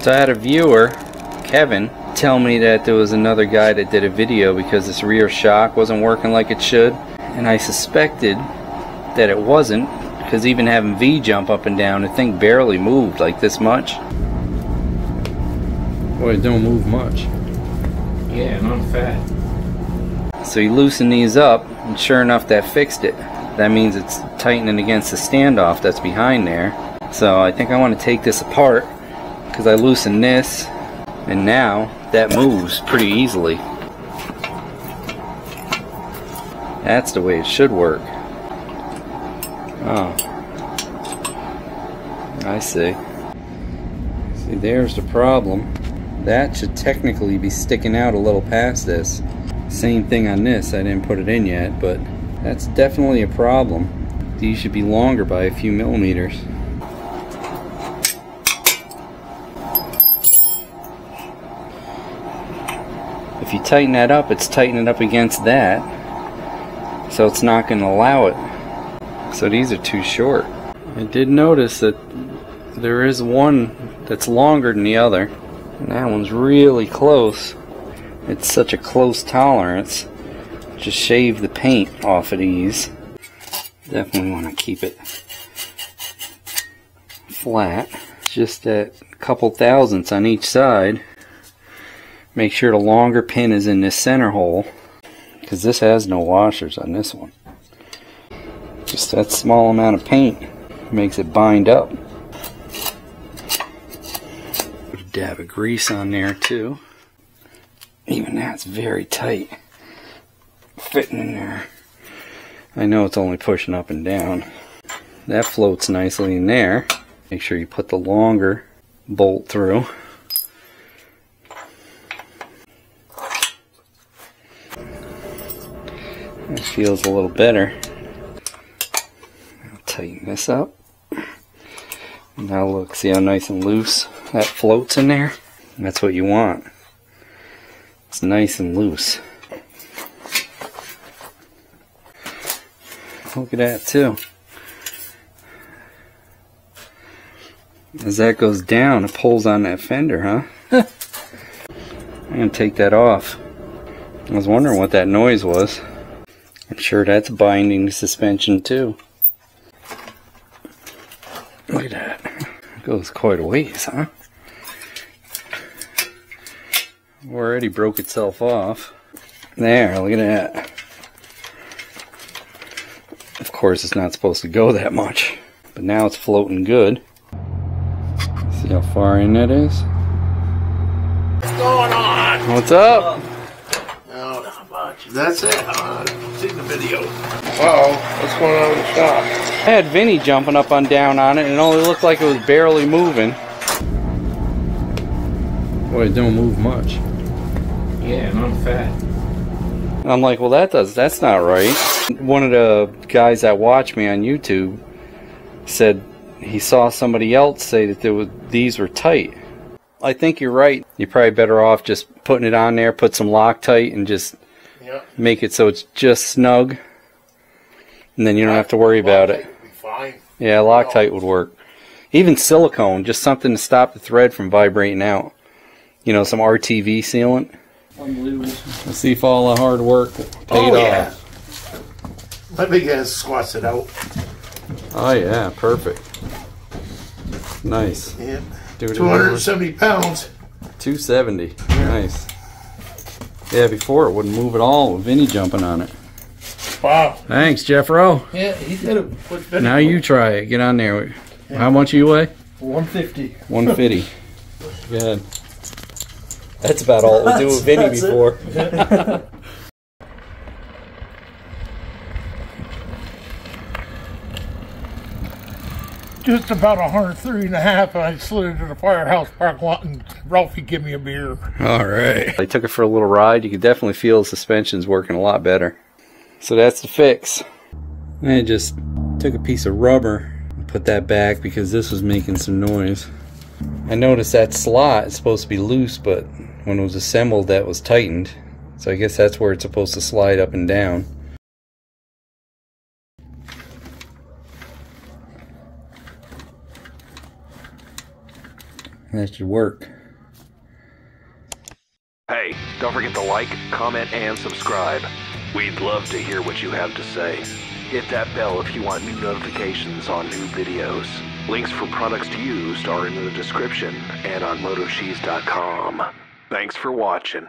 So I had a viewer, Kevin, tell me that there was another guy that did a video because this rear shock wasn't working like it should. And I suspected that it wasn't because even having V jump up and down, the thing barely moved like this much. Boy, it don't move much. Yeah, and I'm fat. So you loosen these up, and sure enough, that fixed it. That means it's tightening against the standoff that's behind there. So I think I want to take this apart because I loosened this, and now that moves pretty easily. That's the way it should work. Oh. I see. See, there's the problem. That should technically be sticking out a little past this. Same thing on this, I didn't put it in yet, but that's definitely a problem. These should be longer by a few millimeters. If you tighten that up, it's tightening up against that. So it's not going to allow it. So these are too short. I did notice that there is one that's longer than the other. And that one's really close. It's such a close tolerance. Just shave the paint off of these. Definitely want to keep it flat. Just a couple thousandths on each side. Make sure the longer pin is in this center hole. Because this has no washers on this one. Just that small amount of paint makes it bind up. Put a dab of grease on there too. Even that's very tight. Fitting in there. I know it's only pushing up and down. That floats nicely in there. Make sure you put the longer bolt through. Feels a little better. I'll tighten this up. Now look, see how nice and loose that floats in there? That's what you want. It's nice and loose. Look at that too. As that goes down, it pulls on that fender, huh? I'm gonna take that off. I was wondering what that noise was. I'm sure that's binding suspension too. Look at that. It goes quite a ways, huh? Already broke itself off. There, look at that. Of course, it's not supposed to go that much, but now it's floating good. See how far in that is? What's going on? What's up? No, not much. That's it. Uh, see the video. Uh-oh. What's going on in the shop? I had Vinny jumping up and down on it, and it only looked like it was barely moving. Boy, it don't move much. Yeah, and I'm fat. And I'm like, well, that does that's not right. One of the guys that watch me on YouTube said he saw somebody else say that there was these were tight. I think you're right. You're probably better off just putting it on there, put some Loctite, and just Yep. make it so it's just snug, and then you don't have to worry about it. Be fine. Yeah, Loctite would work. Even silicone, just something to stop the thread from vibrating out. You know, some RTV sealant. Unbelievable. Let's see if all the hard work paid Oh, yeah. off. Let me get squats it out. Oh yeah, perfect. Nice. Yeah. Do it 270 pounds. 270. Nice. Yeah, before it wouldn't move at all with Vinny jumping on it. Wow. Thanks, Jeffro. Yeah, he did it. What's Now you try it. Get on there. How much you weigh? 150. 150. Go ahead. That's about all we'll do with Vinny before. Just about 103 and a half, and I slid into the firehouse parking lot, and Ralphie give me a beer. all right. I took it for a little ride. You could definitely feel the suspension's working a lot better. So that's the fix. I just took a piece of rubber and put that back because this was making some noise. I noticed that slot is supposed to be loose, but when it was assembled, that was tightened. So I guess that's where it's supposed to slide up and down. That should work. Hey, don't forget to like, comment, and subscribe. We'd love to hear what you have to say. Hit that bell if you want new notifications on new videos. Links for products used are in the description and on MotoCheez.com. Thanks for watching.